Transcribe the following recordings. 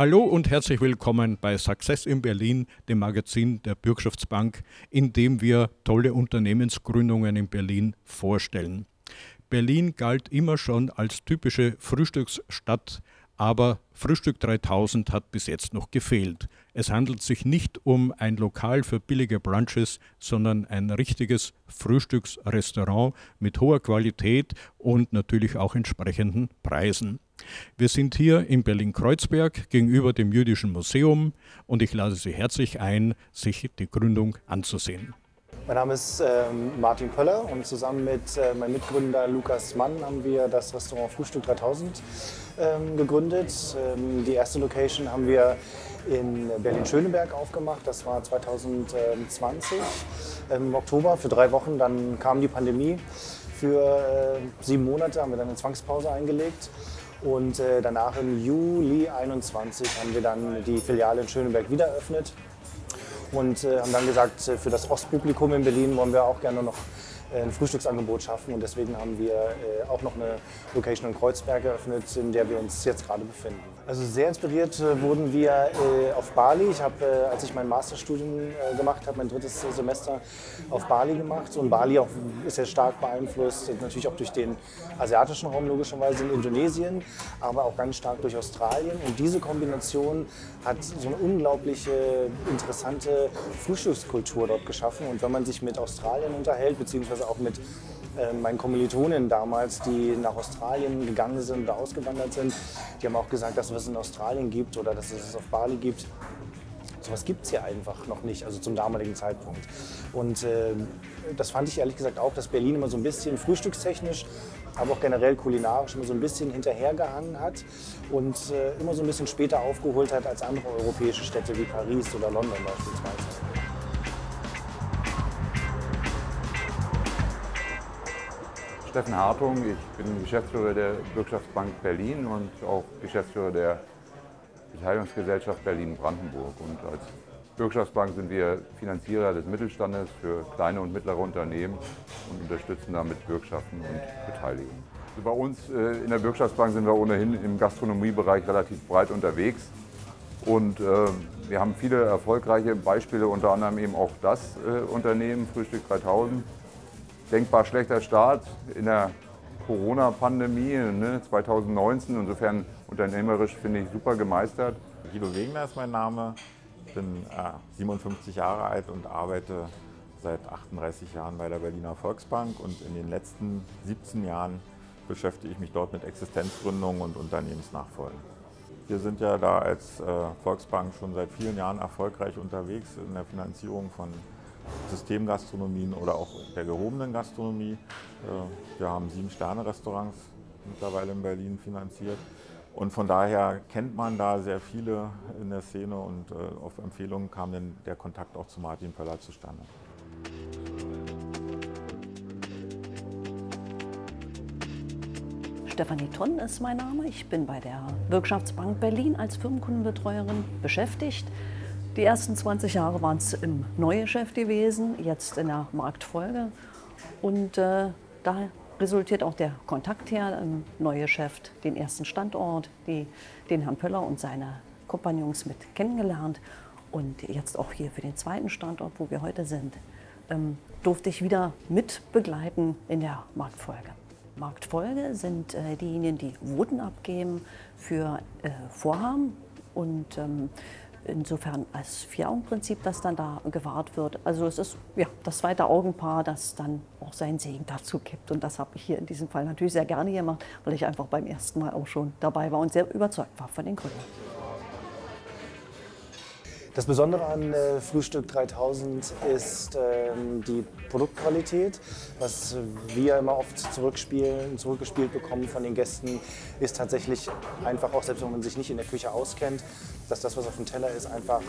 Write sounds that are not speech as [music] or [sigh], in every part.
Hallo und herzlich willkommen bei Success in Berlin, dem Magazin der Bürgschaftsbank, in dem wir tolle Unternehmensgründungen in Berlin vorstellen. Berlin galt immer schon als typische Frühstücksstadt, aber Frühstück 3000 hat bis jetzt noch gefehlt. Es handelt sich nicht um ein Lokal für billige Brunches, sondern ein richtiges Frühstücksrestaurant mit hoher Qualität und natürlich auch entsprechenden Preisen. Wir sind hier in Berlin-Kreuzberg gegenüber dem Jüdischen Museum und ich lade Sie herzlich ein, sich die Gründung anzusehen. Mein Name ist ähm, Martin Pöller und zusammen mit äh, meinem Mitgründer Lukas Mann haben wir das Restaurant Frühstück 3000 ähm, gegründet. Ähm, die erste Location haben wir in Berlin-Schöneberg aufgemacht. Das war 2020 im Oktober für drei Wochen. Dann kam die Pandemie. Für äh, sieben Monate haben wir dann eine Zwangspause eingelegt. Und äh, danach im Juli 2021 haben wir dann die Filiale in Schöneberg wieder eröffnet. Und äh, haben dann gesagt, äh, für das Ostpublikum in Berlin wollen wir auch gerne noch ein Frühstücksangebot schaffen und deswegen haben wir äh, auch noch eine Location in Kreuzberg eröffnet, in der wir uns jetzt gerade befinden. Also sehr inspiriert äh, wurden wir auf Bali. Ich habe, als ich mein Masterstudium gemacht habe, mein drittes Semester auf Bali gemacht und Bali auch, ist ja stark beeinflusst, natürlich auch durch den asiatischen Raum logischerweise in Indonesien, aber auch ganz stark durch Australien und diese Kombination hat so eine unglaubliche interessante Frühstückskultur dort geschaffen und wenn man sich mit Australien unterhält, beziehungsweise beziehungsweise auch mit äh, meinen Kommilitonen damals, die nach Australien gegangen sind oder ausgewandert sind. Die haben auch gesagt, dass es in Australien gibt oder dass es es auf Bali gibt. Sowas gibt es hier einfach noch nicht, also zum damaligen Zeitpunkt. Und äh, das fand ich ehrlich gesagt auch, dass Berlin immer so ein bisschen frühstückstechnisch, aber auch generell kulinarisch immer so ein bisschen hinterhergehangen hat und äh, immer so ein bisschen später aufgeholt hat als andere europäische Städte wie Paris oder London beispielsweise. Steffen Hartung, ich bin Geschäftsführer der Bürgschaftsbank Berlin und auch Geschäftsführer der Beteiligungsgesellschaft Berlin-Brandenburg. Und als Bürgschaftsbank sind wir Finanzierer des Mittelstandes für kleine und mittlere Unternehmen und unterstützen damit Bürgschaften und Beteiligung. Also bei uns äh, in der Bürgschaftsbank sind wir ohnehin im Gastronomiebereich relativ breit unterwegs. Und äh, wir haben viele erfolgreiche Beispiele, unter anderem eben auch das äh, Unternehmen, Frühstück 3000, denkbar schlechter Start in der Corona-Pandemie ne, 2019. Insofern unternehmerisch finde ich super gemeistert. Guido Wegner ist mein Name. Ich bin äh, 57 Jahre alt und arbeite seit 38 Jahren bei der Berliner Volksbank und in den letzten 17 Jahren beschäftige ich mich dort mit Existenzgründung und Unternehmensnachfolge. Wir sind ja da als äh, Volksbank schon seit vielen Jahren erfolgreich unterwegs in der Finanzierung von Systemgastronomien oder auch der gehobenen Gastronomie. Äh, wir haben sieben Sterne-Restaurants mittlerweile in Berlin finanziert. Und von daher kennt man da sehr viele in der Szene und äh, auf Empfehlung kam dann der Kontakt auch zu Martin Pöller zustande. Stefanie Tonn ist mein Name. Ich bin bei der Wirtschaftsbank Berlin als Firmenkundenbetreuerin beschäftigt. Die ersten 20 Jahre waren es im Neugeschäft gewesen, jetzt in der Marktfolge. Und äh, da resultiert auch der Kontakt her im Neugeschäft, den ersten Standort, die, den Herrn Pöller und seine Kompagnons mit kennengelernt. Und jetzt auch hier für den zweiten Standort, wo wir heute sind, ähm, durfte ich wieder mit begleiten in der Marktfolge. Marktfolge sind äh, diejenigen, die Voten abgeben für äh, Vorhaben und ähm, insofern als Vier-Augen-Prinzip, das dann da gewahrt wird. Also es ist ja, das zweite Augenpaar, das dann auch seinen Segen dazu gibt. Und das habe ich hier in diesem Fall natürlich sehr gerne gemacht, weil ich einfach beim ersten Mal auch schon dabei war und sehr überzeugt war von den Gründen. Das Besondere an äh, Frühstück 3000 ist ähm, die Produktqualität. Was wir immer oft zurückspielen, zurückgespielt bekommen von den Gästen, ist tatsächlich einfach auch, selbst wenn man sich nicht in der Küche auskennt, dass das, was auf dem Teller ist, einfach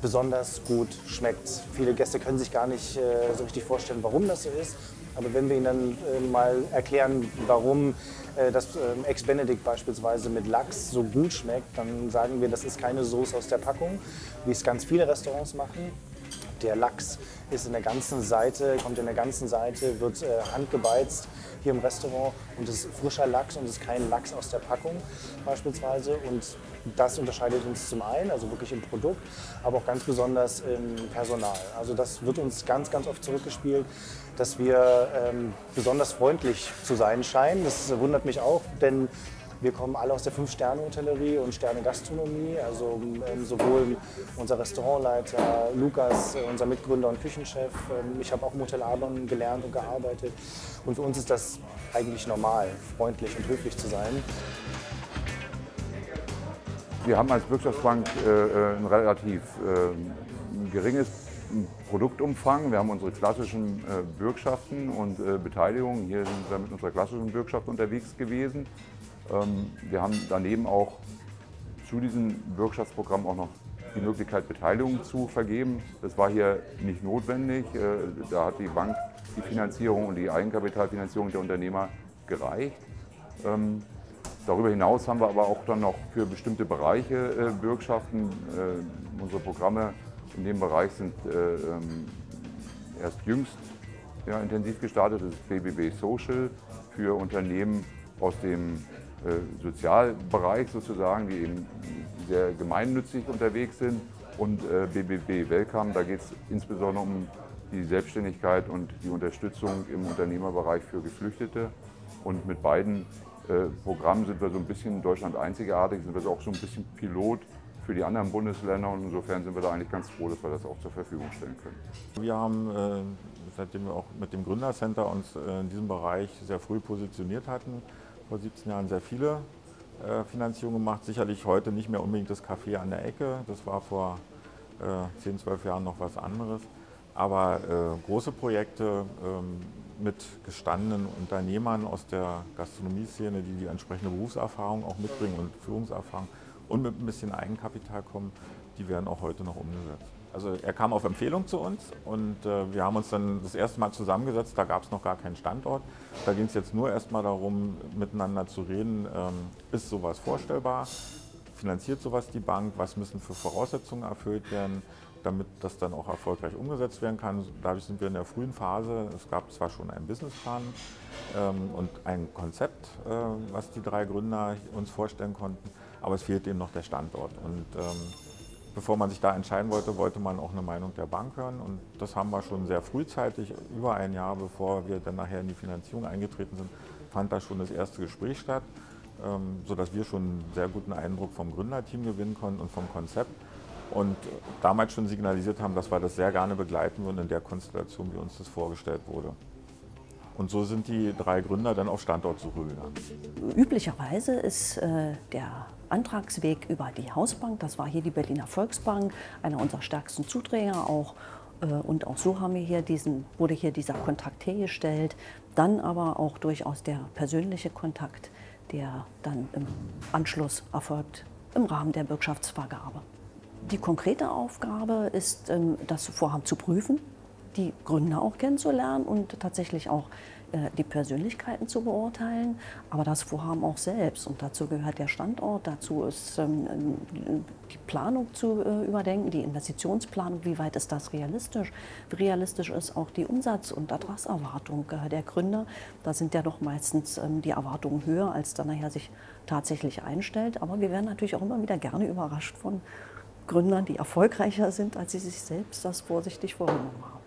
besonders gut schmeckt. Viele Gäste können sich gar nicht äh, so richtig vorstellen, warum das so ist. Aber wenn wir ihnen dann äh, mal erklären, warum äh, das äh, Ex-Benedict beispielsweise mit Lachs so gut schmeckt, dann sagen wir, das ist keine Soße aus der Packung, wie es ganz viele Restaurants machen. Der Lachs ist in der ganzen Seite, kommt in der ganzen Seite, wird äh, handgebeizt hier im Restaurant und es ist frischer Lachs und es ist kein Lachs aus der Packung beispielsweise. Und das unterscheidet uns zum einen, also wirklich im Produkt, aber auch ganz besonders im Personal. Also das wird uns ganz, ganz oft zurückgespielt, dass wir ähm, besonders freundlich zu sein scheinen. Das wundert mich auch, denn wir kommen alle aus der Fünf-Sterne-Hotellerie und Sterne-Gastronomie. Also ähm, sowohl unser Restaurantleiter Lukas, äh, unser Mitgründer und Küchenchef. Ähm, ich habe auch im Hotel Adlon gelernt und gearbeitet. Und für uns ist das eigentlich normal, freundlich und höflich zu sein. Wir haben als Wirtschaftsbank äh, äh ein relativ äh, geringes Produktumfang. Wir haben unsere klassischen äh, Bürgschaften und äh, Beteiligungen. Hier sind wir mit unserer klassischen Bürgschaft unterwegs gewesen. Ähm, wir haben daneben auch zu diesem Bürgschaftsprogramm auch noch die Möglichkeit, Beteiligung zu vergeben. Das war hier nicht notwendig. Äh, da hat die Bank die Finanzierung und die Eigenkapitalfinanzierung der Unternehmer gereicht. Ähm, darüber hinaus haben wir aber auch dann noch für bestimmte Bereiche äh, Bürgschaften. Äh, unsere Programme in dem Bereich sind ähm, erst jüngst intensiv gestartet. Das ist BBB Social für Unternehmen aus dem Sozialbereich sozusagen, die eben sehr gemeinnützig unterwegs sind. Und BBB äh, Welcome, da geht es insbesondere um die Selbstständigkeit und die Unterstützung im Unternehmerbereich für Geflüchtete. Und mit beiden äh, Programmen sind wir so ein bisschen in Deutschland einzigartig, sind wir auch so ein bisschen Pilot für die anderen Bundesländer und insofern sind wir da eigentlich ganz froh, dass wir das auch zur Verfügung stellen können. Wir haben, seitdem wir auch mit dem Gründercenter uns in diesem Bereich sehr früh positioniert hatten, vor 17 Jahren sehr viele äh, Finanzierungen gemacht. Sicherlich heute nicht mehr unbedingt das Café an der Ecke. Das war vor äh, 10, 12 Jahren noch was anderes. Aber äh, große Projekte ähm, mit gestandenen Unternehmern aus der Gastronomie-Szene, die die entsprechende Berufserfahrung auch mitbringen und Führungserfahrung und mit ein bisschen Eigenkapital kommen, die werden auch heute noch umgesetzt. Also er kam auf Empfehlung zu uns und äh, wir haben uns dann das erste Mal zusammengesetzt, da gab es noch gar keinen Standort. Da ging es jetzt nur erstmal darum, miteinander zu reden, ähm, ist sowas vorstellbar, finanziert sowas die Bank, was müssen für Voraussetzungen erfüllt werden, damit das dann auch erfolgreich umgesetzt werden kann. Dadurch sind wir in der frühen Phase. Es gab zwar schon einen Businessplan ähm, und ein Konzept, äh, was die drei Gründer uns vorstellen konnten, aber es fehlt eben noch der Standort. Und ähm, bevor man sich da entscheiden wollte, wollte man auch eine Meinung der Bank hören. Und das haben wir schon sehr frühzeitig, über ein Jahr bevor wir dann nachher in die Finanzierung eingetreten sind, fand da schon das erste Gespräch statt, ähm, sodass wir schon einen sehr guten Eindruck vom Gründerteam gewinnen konnten und vom Konzept. Und damals schon signalisiert haben, dass wir das sehr gerne begleiten würden in der Konstellation, wie uns das vorgestellt wurde. Und so sind die drei Gründer dann auf Standortsuche gegangen. Üblicherweise ist äh, der Antragsweg über die Hausbank. Das war hier die Berliner Volksbank, einer unserer stärksten Zuträger auch. Äh, und auch so haben wir hier diesen, wurde hier dieser Kontakt hergestellt. Dann aber auch durchaus der persönliche Kontakt, der dann im Anschluss erfolgt im Rahmen der Bürgschaftsvergabe. Die konkrete Aufgabe ist, ähm, das Vorhaben zu prüfen, die Gründer auch kennenzulernen und tatsächlich auch äh, die Persönlichkeiten zu beurteilen, aber das Vorhaben auch selbst. Und dazu gehört der Standort, dazu ist ähm, die Planung zu äh, überdenken, die Investitionsplanung, wie weit ist das realistisch? Realistisch ist auch die Umsatz- und Ertragserwartung äh, der Gründer? Da sind ja doch meistens ähm, die Erwartungen höher, als dann nachher sich tatsächlich einstellt. Aber wir werden natürlich auch immer wieder gerne überrascht von Gründern, die erfolgreicher sind, als sie sich selbst das vorsichtig vorgenommen haben.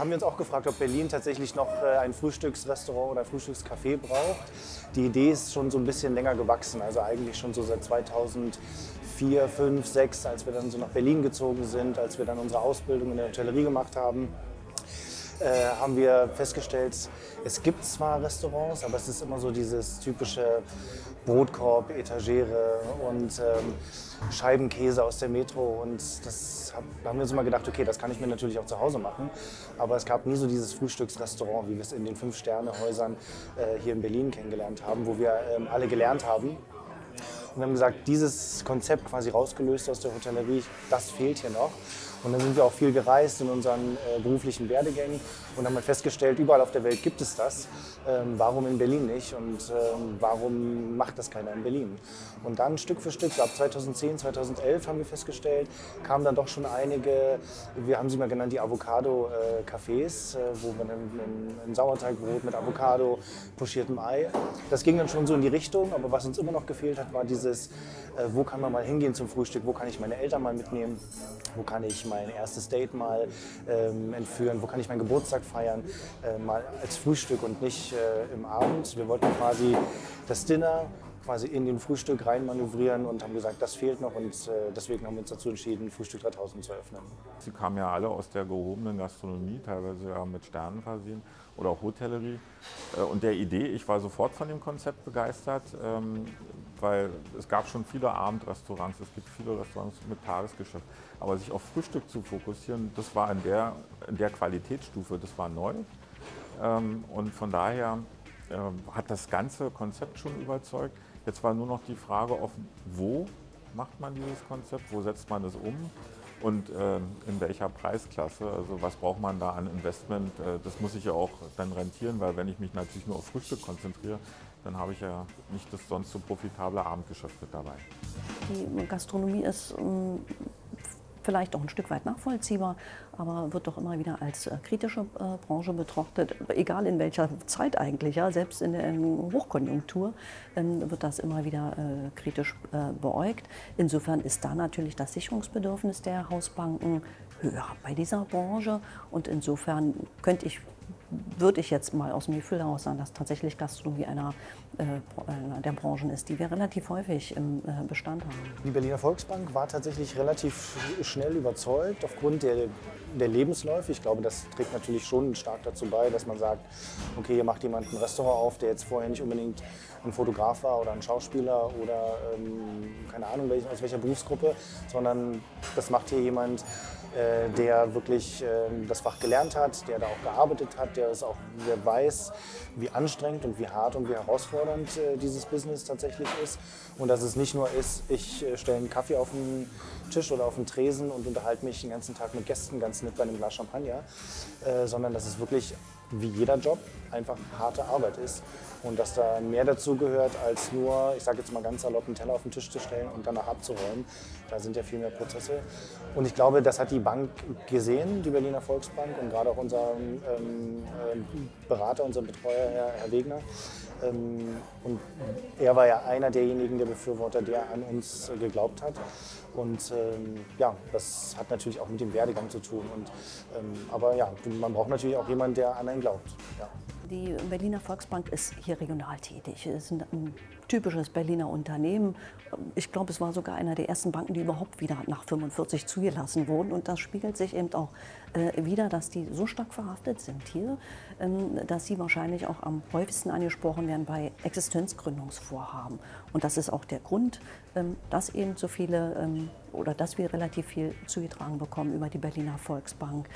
Haben wir uns auch gefragt, ob Berlin tatsächlich noch äh, ein Frühstücksrestaurant oder ein Frühstückscafé braucht. Die Idee ist schon so ein bisschen länger gewachsen, also eigentlich schon so seit 2004, 5, 6, als wir dann so nach Berlin gezogen sind, als wir dann unsere Ausbildung in der Hotellerie gemacht haben. Äh, haben wir festgestellt, es gibt zwar Restaurants, aber es ist immer so dieses typische Brotkorb, Etagere und ähm, Scheibenkäse aus der Metro. Und das hab, haben wir uns immer gedacht, okay, das kann ich mir natürlich auch zu Hause machen. Aber es gab nie so dieses Frühstücksrestaurant, wie wir es in den Fünf-Sterne-Häusern äh, hier in Berlin kennengelernt haben, wo wir ähm, alle gelernt haben. Und wir haben gesagt, dieses Konzept quasi rausgelöst aus der Hotellerie, das fehlt hier noch. Und dann sind wir auch viel gereist in unseren äh, beruflichen Werdegängen und haben halt festgestellt, überall auf der Welt gibt es das. Ähm, warum in Berlin nicht und ähm, warum macht das keiner in Berlin? Und dann Stück für Stück, so ab 2010, 2011 haben wir festgestellt, kamen dann doch schon einige, wir haben sie mal genannt, die Avocado-Cafés, äh, wo man ein Sauerteigbrot mit Avocado, pochiertem Ei. Das ging dann schon so in die Richtung, aber was uns immer noch gefehlt hat, war dieses, äh, wo kann man mal hingehen zum Frühstück, wo kann ich meine Eltern mal mitnehmen, wo kann ich mein erstes Date mal ähm, entführen, wo kann ich meinen Geburtstag feiern, äh, mal als Frühstück und nicht äh, im Abend. Wir wollten quasi das Dinner quasi in den Frühstück rein manövrieren und haben gesagt, das fehlt noch und äh, deswegen haben wir uns dazu entschieden, Frühstück 3000 zu öffnen. Sie kamen ja alle aus der gehobenen Gastronomie, teilweise ja mit Sternen versehen oder auch Hotellerie. Äh, und der Idee, ich war sofort von dem Konzept begeistert, ähm, weil es gab schon viele Abendrestaurants, es gibt viele Restaurants mit Tagesgeschäft. Aber sich auf Frühstück zu fokussieren, das war in der, in der Qualitätsstufe, das war neu. Ähm, und von daher ähm, hat das ganze Konzept schon überzeugt. Jetzt war nur noch die Frage offen, wo macht man dieses Konzept, wo setzt man es um und äh, in welcher Preisklasse. Also was braucht man da an Investment? Äh, das muss ich ja auch dann rentieren, weil wenn ich mich natürlich nur auf Frühstück konzentriere, dann habe ich ja nicht das sonst so profitable Abendgeschäft mit dabei. Die Gastronomie ist ähm, vielleicht auch ein Stück weit nachvollziehbar, aber wird doch immer wieder als äh, kritische äh, Branche betrachtet, egal in welcher Zeit eigentlich. Ja, selbst in der Hochkonjunktur ähm, wird das immer wieder äh, kritisch beäugt. Insofern ist da natürlich das Sicherungsbedürfnis der Hausbanken höher bei dieser Branche und insofern könnte ich würde ich jetzt mal aus dem Gefühl heraus sagen, dass tatsächlich Gastronomie einer, äh, der Branchen ist, die wir relativ häufig im äh, Bestand haben. Die Berliner Volksbank war tatsächlich relativ schnell überzeugt aufgrund der, der Lebensläufe. Ich glaube, das trägt natürlich schon stark dazu bei, dass man sagt, okay, hier macht jemand ein Restaurant auf, der jetzt vorher nicht unbedingt ein Fotograf war oder ein Schauspieler oder ähm, keine Ahnung aus welcher Berufsgruppe, sondern das macht hier jemand, der wirklich ähm, das Fach gelernt hat, der da auch gearbeitet hat, der es auch der weiß, wie anstrengend und wie hart und wie herausfordernd äh, dieses Business tatsächlich ist. Und dass es nicht nur ist, ich äh, stelle einen Kaffee auf den Tisch oder auf den Tresen und unterhalte mich den ganzen Tag mit Gästen ganz nett bei einem Glas Champagner, sondern dass es wirklich wie jeder Job einfach harte Arbeit ist und dass da mehr dazu gehört, als nur, ich sage jetzt mal ganz salopp, einen Teller auf den Tisch zu stellen und danach abzuräumen. Da sind ja viel mehr Prozesse. Und ich glaube, das hat die Bank gesehen, die Berliner Volksbank und gerade auch unser ähm, äh, Berater, unser Betreuer, Herr, Herr Wegner. Ähm, und er war ja einer derjenigen, der Befürworter, der an uns geglaubt hat. Und ähm, ja, das hat natürlich auch mit dem Werdegang zu tun. Und, ähm, aber ja, man braucht natürlich auch jemanden, der an einen glaubt. Ja. Die Berliner Volksbank ist hier regional tätig. Es ist ein typisches Berliner Unternehmen. Ich glaube, es war sogar einer der ersten Banken, die überhaupt wieder nach 45 zugelassen wurden. Und das spiegelt sich eben auch äh, wieder, dass die so stark verhaftet sind hier, ähm, dass sie wahrscheinlich auch am häufigsten angesprochen werden bei Existenzgründungsvorhaben. Und das ist auch der Grund, ähm, dass eben so viele ähm, oder dass wir relativ viel zugetragen bekommen über die Berliner Volksbank.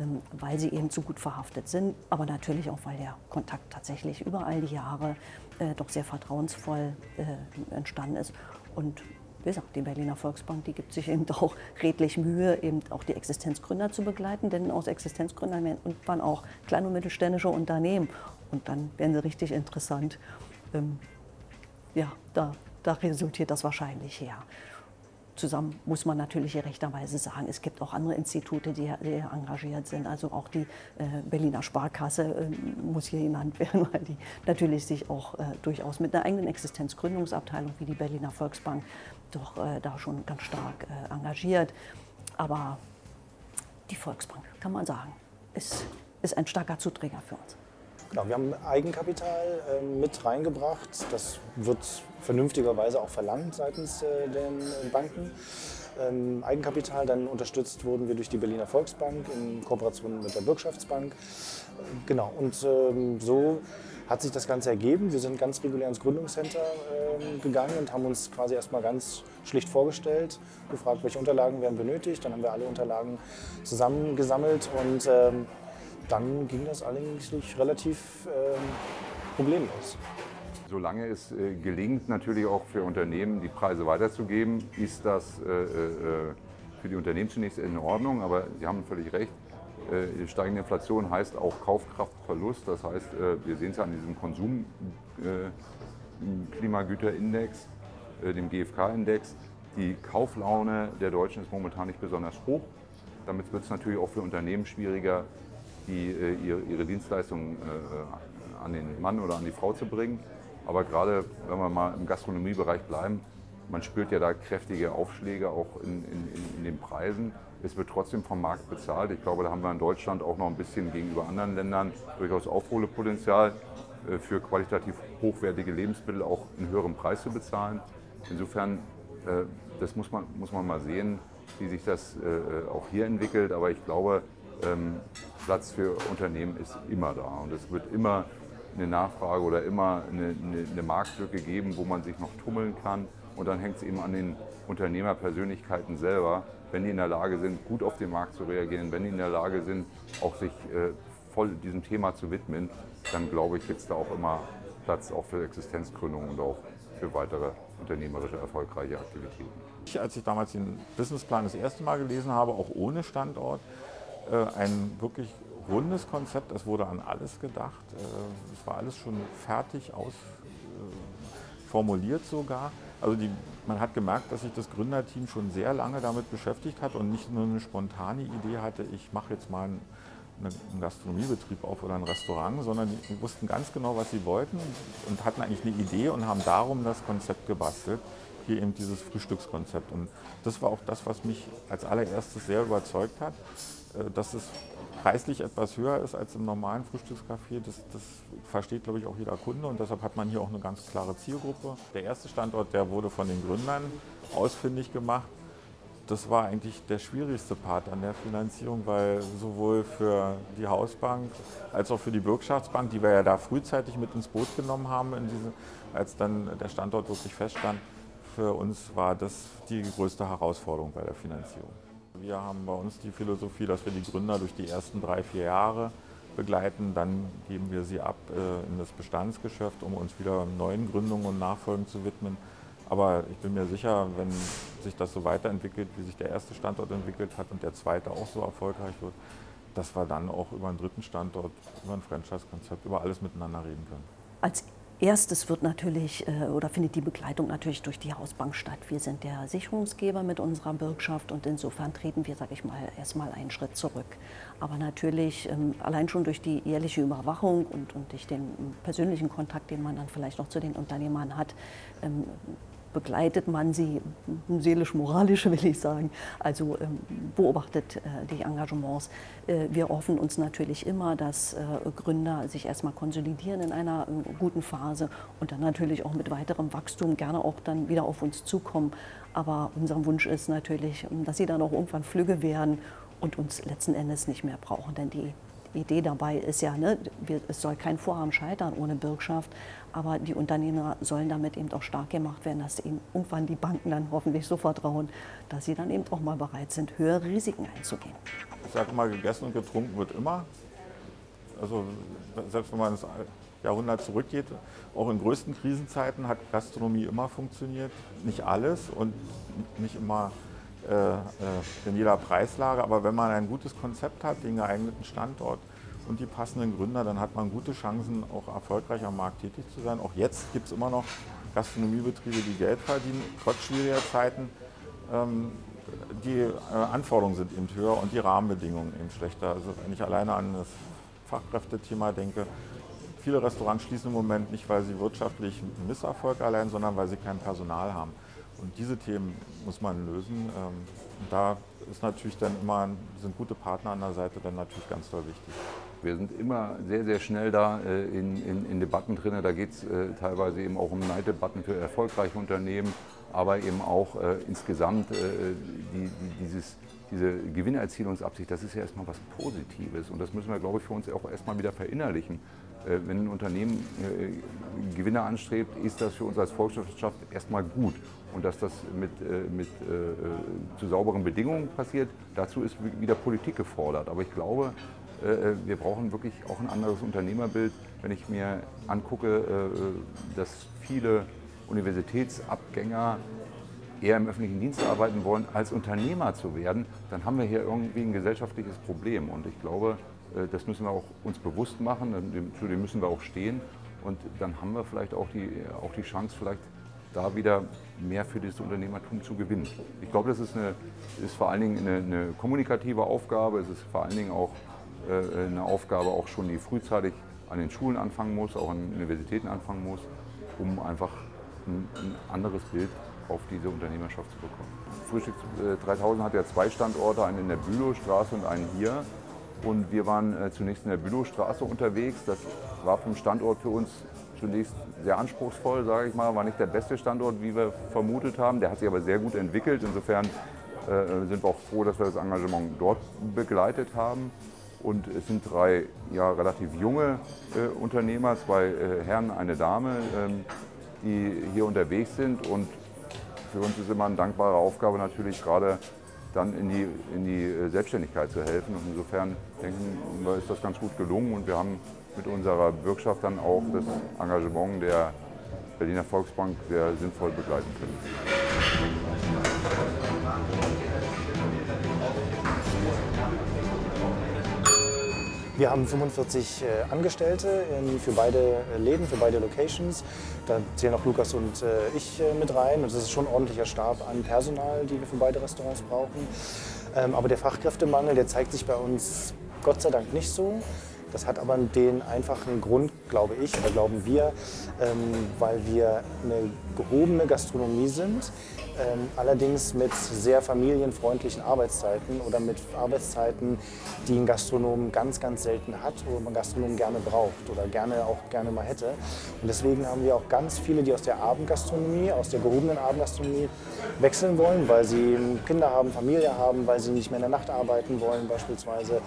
Ähm, weil sie eben zu gut verhaftet sind, aber natürlich auch, weil der Kontakt tatsächlich über all die Jahre äh, doch sehr vertrauensvoll äh, entstanden ist. Und wie gesagt, die Berliner Volksbank, die gibt sich eben [laughs] auch redlich Mühe, eben auch die Existenzgründer zu begleiten, denn aus Existenzgründern werden irgendwann auch kleine und mittelständische Unternehmen. Und dann werden sie richtig interessant. Ähm, ja, da, da resultiert das wahrscheinlich her zusammen muss man natürlich rechterweise sagen, es gibt auch andere Institute, die, die engagiert sind. Also auch die äh, Berliner Sparkasse äh, muss hier genannt werden, [laughs] weil die natürlich sich auch äh, durchaus mit einer eigenen Existenzgründungsabteilung wie die Berliner Volksbank doch äh, da schon ganz stark äh, engagiert. Aber die Volksbank, kann man sagen, ist, ist ein starker Zuträger für uns. Genau, wir haben Eigenkapital äh, mit reingebracht. Das wird vernünftigerweise auch verlangt seitens äh, den äh, Banken. Ähm, Eigenkapital, dann unterstützt wurden wir durch die Berliner Volksbank in Kooperation mit der Bürgschaftsbank. Genau, und ähm, so hat sich das Ganze ergeben. Wir sind ganz regulär ins Gründungscenter äh, gegangen und haben uns quasi erstmal ganz schlicht vorgestellt, gefragt, welche Unterlagen werden benötigt. Dann haben wir alle Unterlagen zusammengesammelt und ähm, dann ging das eigentlich relativ äh, problemlos. Solange es äh, gelingt, natürlich auch für Unternehmen die Preise weiterzugeben, ist das äh, äh, für die Unternehmen zunächst in Ordnung, aber Sie haben völlig recht. Äh, steigende Inflation heißt auch Kaufkraftverlust. Das heißt, äh, wir sehen es ja an diesem Konsumklimagüterindex, äh, dem GfK-Index. Die Kauflaune der Deutschen ist momentan nicht besonders hoch. Damit wird es natürlich auch für Unternehmen schwieriger, die, ihre, ihre Dienstleistungen an den Mann oder an die Frau zu bringen. Aber gerade wenn wir mal im Gastronomiebereich bleiben, man spürt ja da kräftige Aufschläge auch in, in, in, den Preisen. Es wird trotzdem vom Markt bezahlt. Ich glaube, da haben wir in Deutschland auch noch ein bisschen gegenüber anderen Ländern durchaus Aufholepotenzial äh, für qualitativ hochwertige Lebensmittel auch einen höheren Preis zu bezahlen. Insofern, äh, das muss man, muss man mal sehen, wie sich das äh, auch hier entwickelt. Aber ich glaube, ähm, Platz für Unternehmen ist immer da und es wird immer eine Nachfrage oder immer eine, eine, eine Marktlücke geben, wo man sich noch tummeln kann. Und dann hängt es eben an den Unternehmerpersönlichkeiten selber, wenn die in der Lage sind, gut auf den Markt zu reagieren, wenn die in der Lage sind, auch sich äh, voll diesem Thema zu widmen, dann glaube ich, gibt es da auch immer Platz auch für Existenzgründung und auch für weitere unternehmerische erfolgreiche Aktivitäten. Ich, als ich damals den Businessplan das erste Mal gelesen habe, auch ohne Standort, ein wirklich rundes Konzept. Es wurde an alles gedacht. Äh, es war alles schon fertig ausformuliert sogar. Also die, man hat gemerkt, dass sich das Gründerteam schon sehr lange damit beschäftigt hat und nicht nur eine spontane Idee hatte, ich mache jetzt mal einen, einen Gastronomiebetrieb auf oder ein Restaurant, sondern die wussten ganz genau, was sie wollten und hatten eigentlich eine Idee und haben darum das Konzept gebastelt. Hier eben dieses Frühstückskonzept. Und das war auch das, was mich als allererstes sehr überzeugt hat, äh, dass es preislich etwas höher ist als im normalen Frühstückscafé. Das, das versteht, glaube ich, auch jeder Kunde und deshalb hat man hier auch eine ganz klare Zielgruppe. Der erste Standort, der wurde von den Gründern ausfindig gemacht. Das war eigentlich der schwierigste Part an der Finanzierung, weil sowohl für die Hausbank als auch für die Bürgschaftsbank, die wir ja da frühzeitig mit ins Boot genommen haben, diese, als dann der Standort wirklich feststand, für uns war das die größte Herausforderung bei der Finanzierung. Wir haben bei uns die Philosophie, dass wir die Gründer durch die ersten drei, vier Jahre begleiten. Dann geben wir sie ab äh, in das Bestandsgeschäft, um uns wieder neuen Gründungen und Nachfolgen zu widmen. Aber ich bin mir sicher, wenn sich das so weiterentwickelt, wie sich der erste Standort entwickelt hat und der zweite auch so erfolgreich wird, dass wir dann auch über einen dritten Standort, über ein Franchise-Konzept, über alles miteinander reden können. Als Erstes wird natürlich äh, oder findet die Begleitung natürlich durch die Hausbank statt. Wir sind der Sicherungsgeber mit unserer Bürgschaft und insofern treten wir, sage ich mal, erstmal einen Schritt zurück. Aber natürlich ähm, allein schon durch die jährliche Überwachung und, und durch den persönlichen Kontakt, den man dann vielleicht noch zu den Unternehmern hat, ähm, begleitet man sie, seelisch-moralisch [laughs] will ich sagen, also ähm, beobachtet äh, die Engagements. Äh, wir hoffen uns natürlich immer, dass äh, Gründer sich erstmal konsolidieren in einer guten Phase und dann natürlich auch mit weiterem Wachstum gerne auch dann wieder auf uns zukommen. Aber unser Wunsch ist natürlich, dass sie dann auch irgendwann flügge werden und uns letzten Endes nicht mehr brauchen, denn die Idee dabei ist ja, ne, es soll kein Vorhaben scheitern ohne Bürgschaft, aber die Unternehmer sollen damit eben auch stark gemacht werden, dass ihnen irgendwann die Banken dann hoffentlich so vertrauen, dass sie dann eben auch mal bereit sind, höhere Risiken einzugehen. Ich sage mal, gegessen und getrunken wird immer. Also selbst wenn man ins Jahrhundert zurückgeht, auch in größten Krisenzeiten hat Gastronomie immer funktioniert. Nicht alles und nicht immer in jeder Preislage, aber wenn man ein gutes Konzept hat, den geeigneten Standort und die passenden Gründer, dann hat man gute Chancen, auch erfolgreich am Markt tätig zu sein. Auch jetzt gibt es immer noch Gastronomiebetriebe, die Geld verdienen, trotz schwieriger Zeiten. Ähm, die äh, Anforderungen sind eben höher und die Rahmenbedingungen eben schlechter. Also wenn ich alleine an das Fachkräftethema denke, viele Restaurants schließen im Moment nicht, weil sie wirtschaftlich Misserfolg allein, sondern weil sie kein Personal haben. Und diese Themen muss man lösen. Ähm, und da ist natürlich dann immer, sind gute Partner an der Seite dann natürlich ganz toll wichtig. Wir sind immer sehr, sehr schnell da äh, in, in, in, Debatten drin. Da geht es äh, teilweise eben auch um Neiddebatten für erfolgreiche Unternehmen, aber eben auch äh, insgesamt die, dieses, diese Gewinnerzielungsabsicht, das ist ja erstmal was Positives. Und das müssen wir, glaube ich, für uns auch erstmal wieder verinnerlichen. Äh, wenn ein Unternehmen äh, Gewinne anstrebt, ist das für uns als Volkswirtschaft erstmal gut. Und dass das mit, äh, mit zu sauberen Bedingungen passiert, dazu ist wieder Politik gefordert. Aber ich glaube, wir brauchen wirklich auch ein anderes Unternehmerbild. Wenn ich mir angucke, dass viele Universitätsabgänger eher im öffentlichen Dienst arbeiten wollen, als Unternehmer zu werden, dann haben wir hier irgendwie ein gesellschaftliches Problem. Und ich glaube, das müssen wir auch uns bewusst machen, zu dem müssen wir auch stehen. Und dann haben wir vielleicht auch die, auch die Chance, vielleicht da wieder mehr für dieses Unternehmertum zu gewinnen. Ich glaube, das ist, eine, ist vor allen Dingen eine, eine, kommunikative Aufgabe. Es ist vor allen Dingen auch äh, eine Aufgabe, auch schon die frühzeitig an den Schulen anfangen muss, auch an Universitäten anfangen muss, um einfach ein, ein anderes Bild auf diese Unternehmerschaft zu bekommen. Frühstück 3000 äh, hat ja zwei Standorte, einen in der Bülowstraße und einen hier. Und wir waren äh, zunächst in der Bülowstraße unterwegs. Das war vom Standort für uns zunächst sehr anspruchsvoll, sage ich mal. War nicht der beste Standort, wie wir vermutet haben. Der hat sich aber sehr gut entwickelt. Insofern äh, sind wir auch froh, dass wir das Engagement dort begleitet haben. Und es sind drei ja, relativ junge äh, Unternehmer, zwei äh, Herren, eine Dame, ähm, die hier unterwegs sind. Und für uns ist immer eine dankbare Aufgabe natürlich gerade dann in die, in die äh, Selbstständigkeit zu helfen. Und insofern denken wir, ist das ganz gut gelungen und wir haben mit unserer Bürgschaft dann auch das Engagement der Berliner Volksbank sehr sinnvoll begleiten können. Wir haben 45 äh, Angestellte für beide äh, Läden, für beide Locations. Da zählen auch Lukas und äh, ich mit rein. Und das ist schon ein ordentlicher Stab an Personal, die wir für beide Restaurants brauchen. Ähm, aber der Fachkräftemangel, der zeigt sich bei uns Gott sei Dank nicht so. Das hat aber den einfachen Grund, glaube ich, oder glauben wir, ähm, weil wir eine gehobene Gastronomie sind, ähm, allerdings mit sehr familienfreundlichen Arbeitszeiten oder mit Arbeitszeiten, die ein Gastronom ganz, ganz selten hat oder man Gastronom gerne braucht oder gerne auch gerne mal hätte. Und deswegen haben wir auch ganz viele, die aus der Abendgastronomie, aus der gehobenen Abendgastronomie wechseln wollen, weil sie Kinder haben, Familie haben, weil sie nicht mehr in der Nacht arbeiten wollen beispielsweise.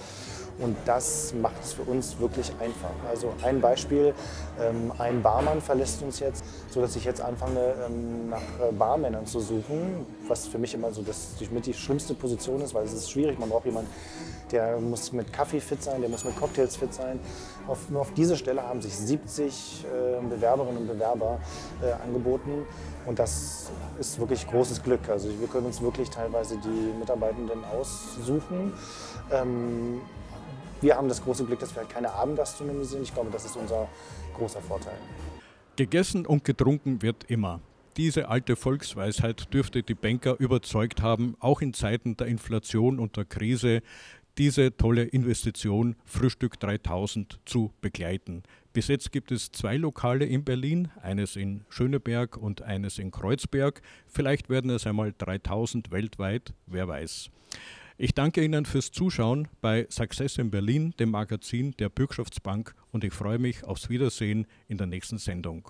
Und das macht es für uns wirklich einfach. Also ein Beispiel, ähm, ein Barmann verlässt uns jetzt, sodass ich jetzt anfange, ähm, nach äh, Barmännern zu suchen, was für mich immer so das, die, mit die schlimmste Position ist, weil es ist schwierig. Man braucht jemanden, der muss mit Kaffee fit sein, der muss mit Cocktails fit sein. Auf, nur auf diese Stelle haben sich 70 äh, Bewerberinnen und Bewerber äh, angeboten. Und das ist wirklich großes Glück. Also wir können uns wirklich teilweise die Mitarbeitenden aussuchen. Ähm, wir haben das große Glück, dass wir halt keine Abendgastronomie sind. Ich glaube, das ist unser großer Vorteil. Gegessen und getrunken wird immer. Diese alte Volksweisheit dürfte die Banker überzeugt haben, auch in Zeiten der Inflation und der Krise diese tolle Investition Frühstück 3000 zu begleiten. Bis jetzt gibt es zwei Lokale in Berlin, eines in Schöneberg und eines in Kreuzberg. Vielleicht werden es einmal 3000 weltweit, wer weiß. Ich danke Ihnen fürs Zuschauen bei Success in Berlin, dem Magazin der Bürgschaftsbank und ich freue mich aufs Wiedersehen in der nächsten Sendung.